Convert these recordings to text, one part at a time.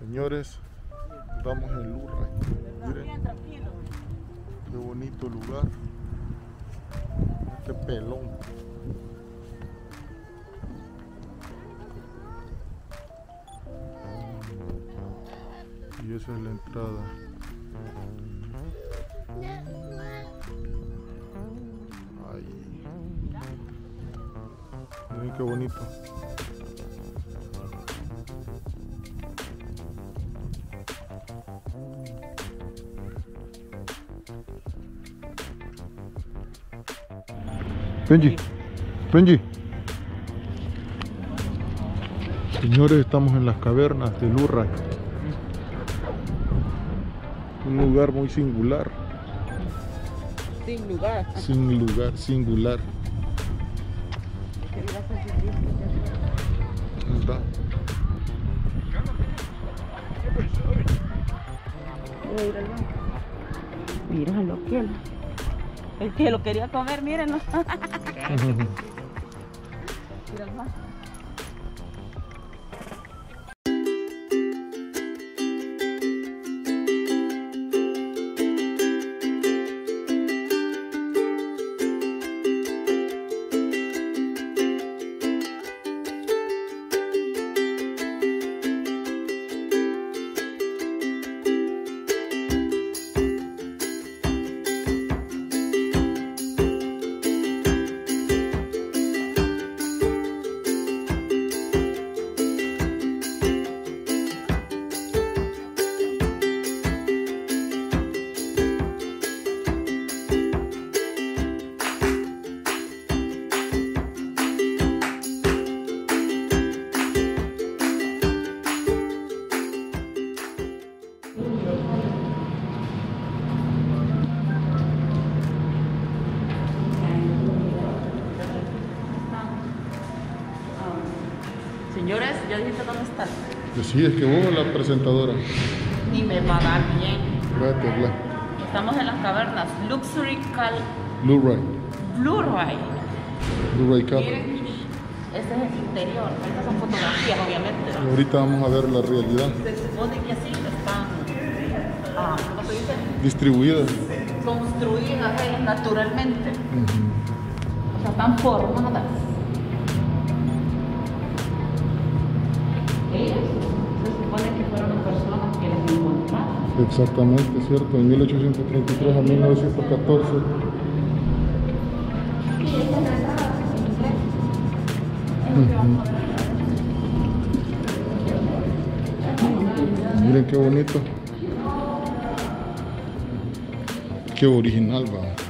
Señores, estamos en Lurray. Miren qué bonito lugar. Este pelón. Y esa es la entrada. Ahí. Miren qué bonito. Benji, Benji. Señores, estamos en las cavernas de Lurray. Un lugar muy singular. Sin lugar. Sin lugar, singular. ¿Verdad? Míralo, que el que lo quería comer, mírenlo. Señores, ya dijiste dónde están. Pues sí, es que vos la presentadora. Ni me va a dar bien. Espérate, habla. Estamos en las cavernas Luxury Cal Blu-ray. Blu-ray. Blu-ray. Miren, este es el interior. Estas son fotografías, obviamente. Y ahorita vamos a ver la realidad. Se supone que así están, ah, ¿cómo se dice? Distribuida. Construidas ellas naturalmente. O sea, están formadas. Exactamente, cierto. En 1833 a 1914. Ujú. Miren qué bonito. Qué original va.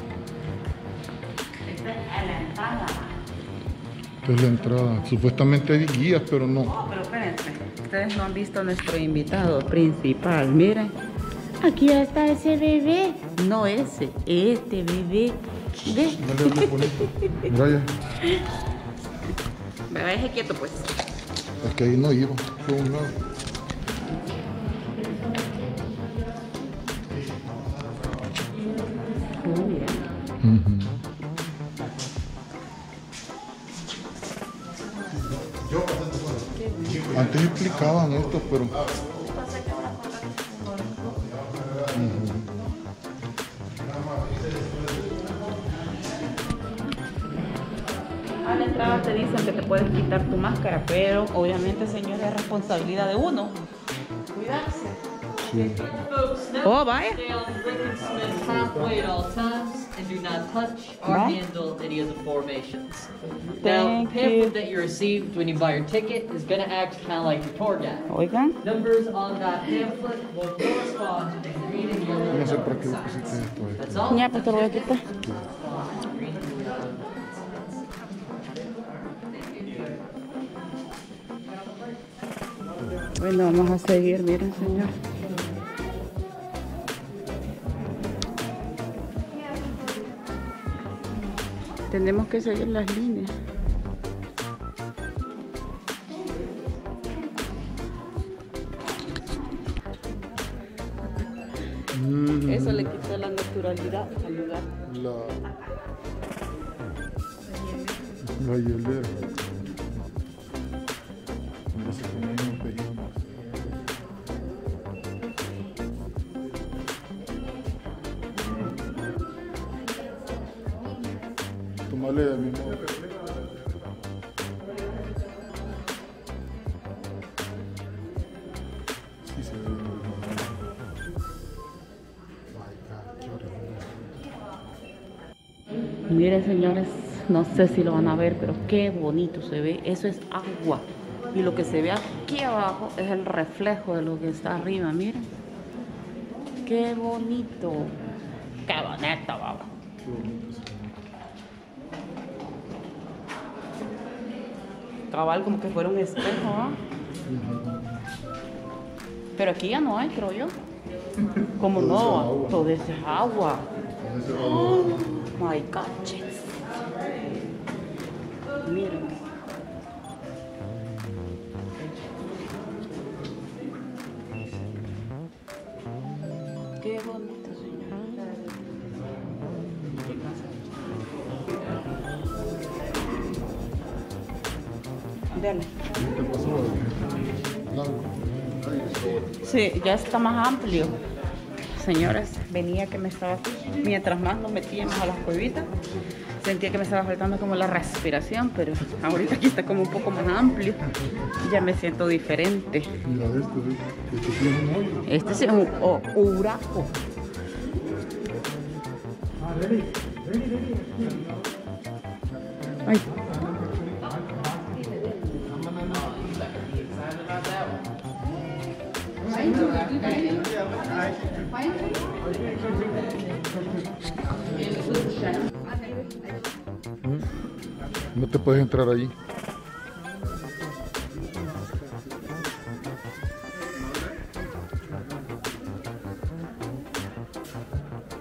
Esta es la entrada. Supuestamente hay guías, pero no. Oh, pero espérense. Ustedes no han visto a nuestro invitado principal. Miren. Aquí está ese bebé. No ese, este bebé. Ve. No le. Me deje quieto pues. Es que ahí no iba. Fue un lado. Antes explicaban esto, pero A la entrada te dicen que te puedes quitar tu máscara, pero obviamente, señor, es responsabilidad de uno. Cuidarse. sí. Oh, vaya. Stay on Rickensmith halfway at all times and do not touch or Bye. handle any of the formations. now, the pamphlet you. that you received when you buy your ticket is going to act kind of like your tour guide. Oigan. Numbers on that pamphlet will correspond to the green and yellow No sé para qué signs. pusiste esto ahí. That's all. Ya, pues te lo voy a quitar. Bueno, vamos a seguir, miren, señor. Tenemos que seguir las líneas. Mm, Eso le quitó la naturalidad al lugar. La, la hielera. Mismo. Sí, se ve. Horrible. Miren señores, no sé si lo van a ver, pero qué bonito se ve. Eso es agua. Y lo que se ve aquí abajo es el reflejo de lo que está arriba, miren. Qué bonito. Qué bonito, baba. Qué bonito se ve. Cabal como que fuera un espejo, ¿ah? Pero aquí ya no hay, creo yo. Como no, todo es agua. Ese valor. My God, Sí, ya está más amplio. Señores, venía que me estaba, mientras más nos metíamos a las cuevitas, sentía que me estaba faltando como la respiración, pero ahorita aquí está como un poco más amplio. Ya me siento diferente. Mira este. Este. Este sí es un oh, huraco. Ay. No te puedes entrar ahí.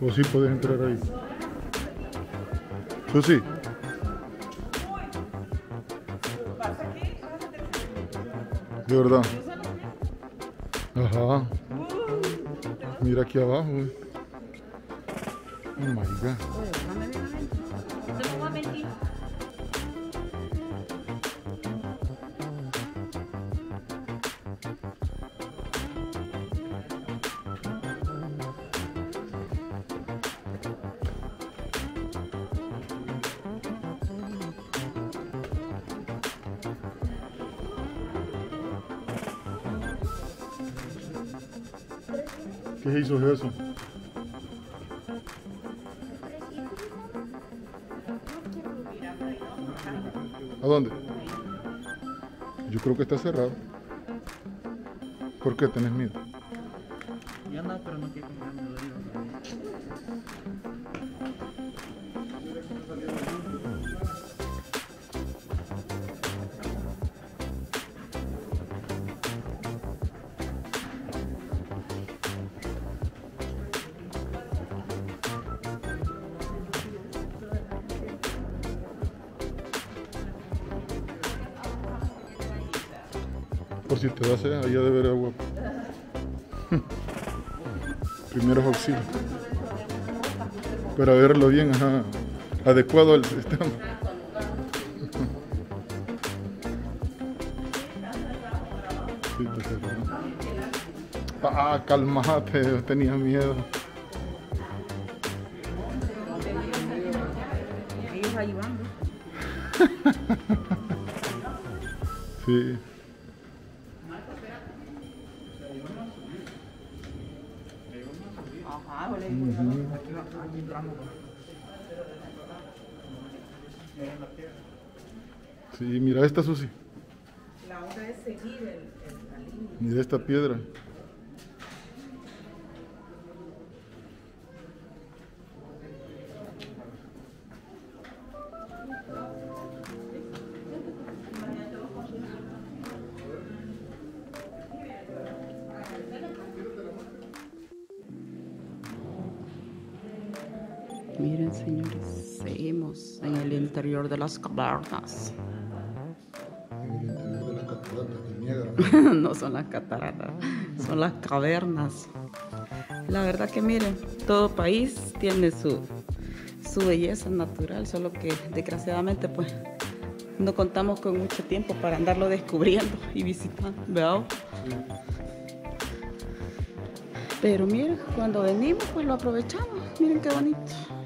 O sí puedes entrar ahí. Susi. De verdad. Ajá. Mira aquí abajo. güey. Oh my god. ¿Qué hizo eso? ¿A dónde? Yo creo que está cerrado. ¿Por qué tenés miedo? Ya no, pero no quiero Por si te da sed, ahí ha de haber agua. Primeros auxilios. Para verlo bien, ajá, adecuado al sistema. Cerrado. Ah, calmate, tenía miedo. Ellos van. Sí. Ajá, huele. Sí, mira esta, Susi. La onda es seguir el, el- la línea. Mira esta piedra. Miren, señores, seguimos en el interior de las cavernas. no son las cataratas, son las cavernas. La verdad que miren, todo país tiene su, su belleza natural, solo que desgraciadamente pues no contamos con mucho tiempo para andarlo descubriendo y visitando, ¿verdad? Pero miren, cuando venimos pues lo aprovechamos, miren qué bonito.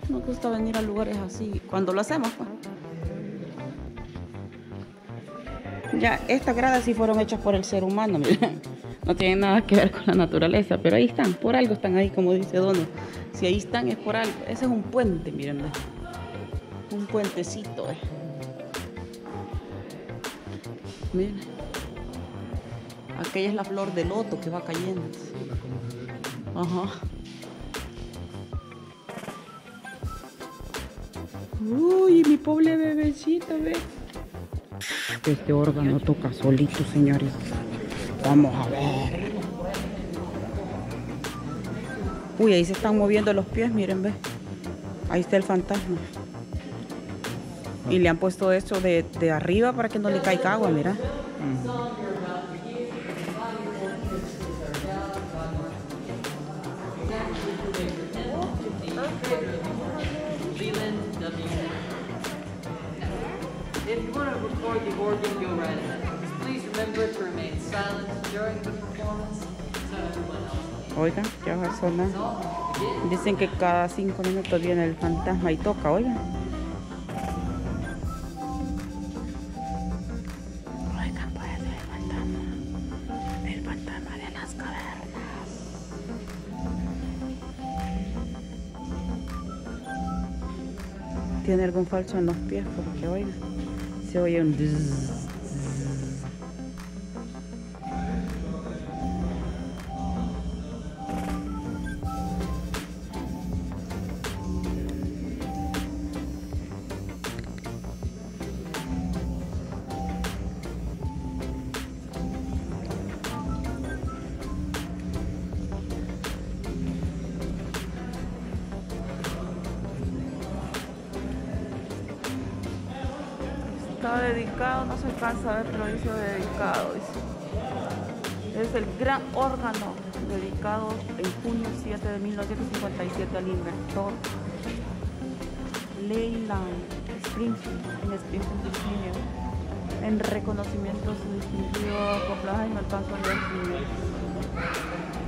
Nos gusta venir a lugares así, cuando lo hacemos pues. Ya, estas gradas sí fueron hechas por el ser humano, miren. No tienen nada que ver con la naturaleza, pero ahí están, por algo están ahí, como dice Dono. Si ahí están es por algo. Ese es un puente, miren. Un puentecito, eh. Miren. Aquella es la flor de loto que va cayendo. Ajá. Uy, mi pobre bebecito, ve. Este órgano toca solito, señores. Vamos a ver. Uy, ahí se están moviendo los pies, miren, ve. Ahí está el fantasma. Y le han puesto esto de, arriba para que no le caiga agua, mira. Leland If you want to record the organ, go right ahead. Please remember to remain silent during the performance so everyone else Oigan, ya va a sonar. Dicen que cada cinco minutos viene el fantasma y toca, oigan. Tiene algún falso en los pies porque, oigan, se oye un... dedicado, no se alcanza a ver, pero dice dedicado. Es el gran órgano dedicado en junio 7 de 1957 al inventor Leyland Springfield, en Springfield. En reconocimiento a su distintivo acoplaje y no alcanzo a nombre.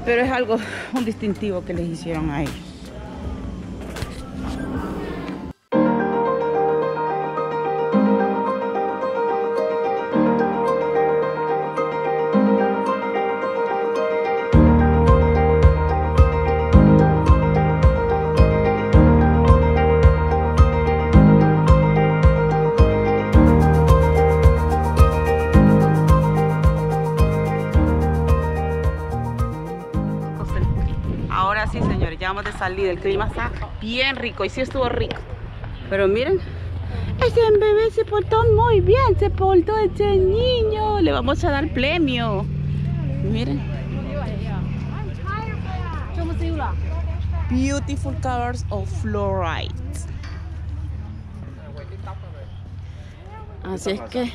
Pero es algo, un distintivo que les hicieron a ellos. Vamos de salir. El clima está bien rico y sí estuvo rico. Pero miren, ese bebé se portó muy bien, se portó este niño. Le vamos a dar premio. Miren. Beautiful colors of fluorite. Así es que